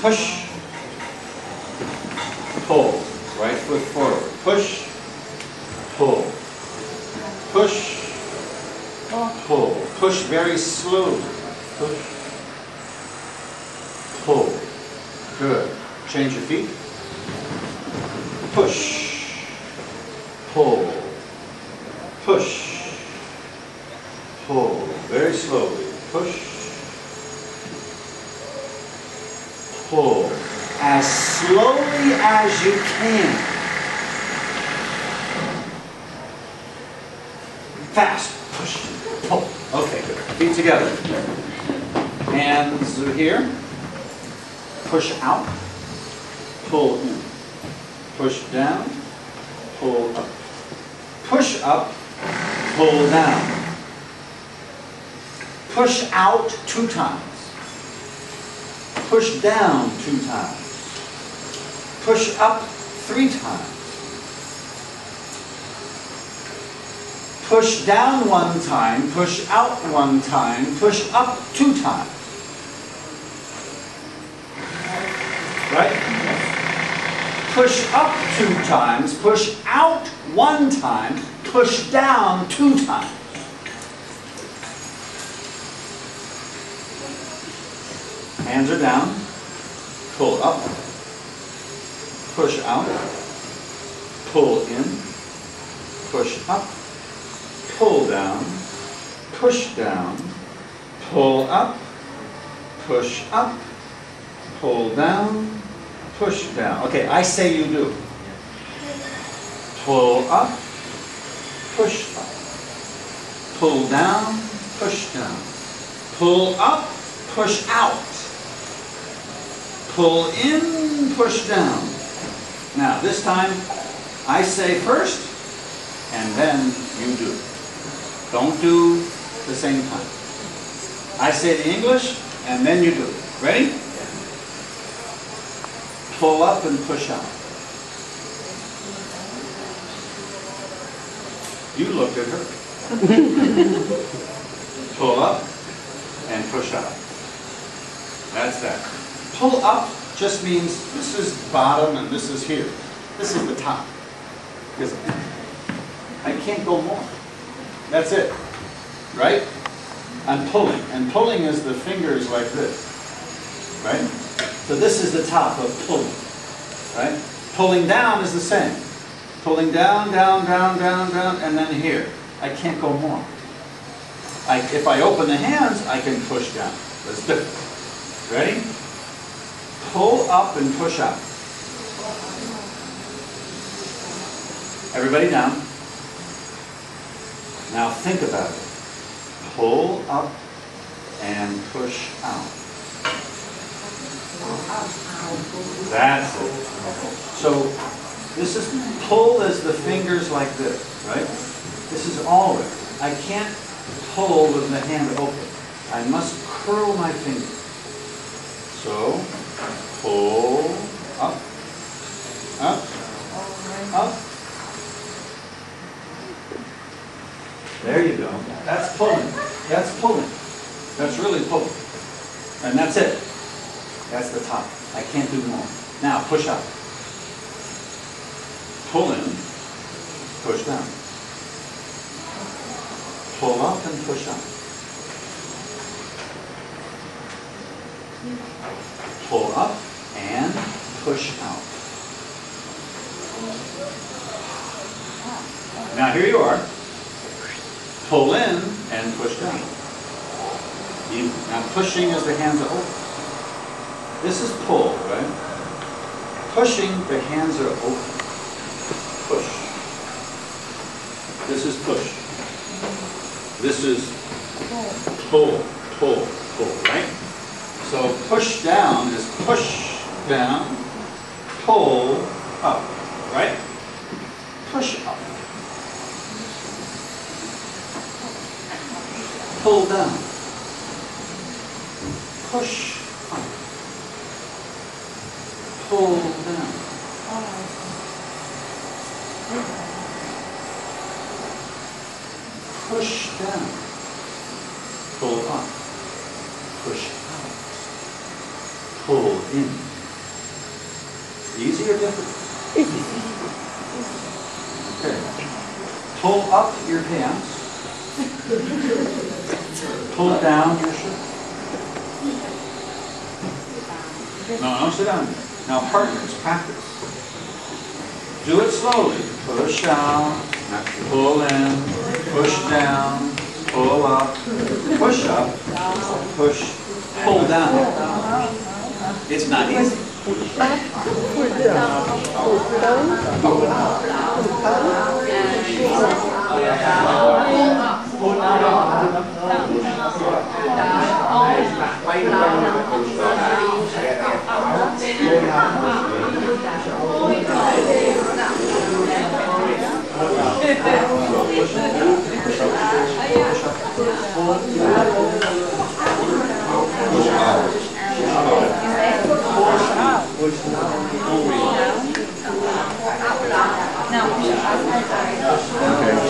push, pull, right foot forward, push, pull, push, pull, push very slowly, push, pull, good. Change your feet, push, pull, push, pull, very slowly, push, pull, as slowly as you can. Fast, push, pull. Okay, good. Feet together. Hands are here. Push out, pull in. Push down, pull up. Push up, pull down. Push out two times. Push down two times. Push up three times. Push down one time, push out one time, push up two times. Right? Push up two times, push out one time, push down two times. Hands are down, pull up, push out, pull in, push up, pull down, push down, pull up, push up, pull down, push down. Okay, I say you do. Pull up, push up. Pull down, push down. Pull up, push out. Pull in, push down. Now, this time, I say first, and then you do. Don't do the same time. I say the English, and then you do. Ready? Pull up and push out. You looked at her. Pull up and push out. That's that. Pull up just means this is bottom and this is here. This is the top. Isn't? I can't go more. That's it. Right? I'm pulling. And pulling is the fingers like this. Right? So this is the top of pulling. Right? Pulling down is the same. Pulling down, down, down, down, down, and then here. I can't go more. I, if I open the hands, I can push down. That's different. Ready? Pull up and push out. Everybody down. Now think about it. Pull up and push out. That's it. So this is pull as the fingers like this, right? This is all it. I can't pull with the hand open. I must curl my fingers. So up, up, up. There you go. That's pulling. That's pulling. That's really pulling. And that's it. That's the top. I can't do more. Now push up. Pull in, push down. Pull up and push up. Pull up push out. Now here you are. Pull in and push down. You, now pushing as the hands are open. This is pull, right? Pushing, the hands are open. Push. This is push. This is pull, pull, pull, right? So push down is push down, pull up, right? Push up. Pull down. Push up. Pull down. Push down. Pull up. Push out. Pull in. Or difficult? Okay. Pull up your pants. Pull down your shirt. No, no, sit down. Now partners, practice. Do it slowly. Push out, pull in, push down, pull up, push up, push, pull down. It's not easy. 五八五 sắp vượt xa.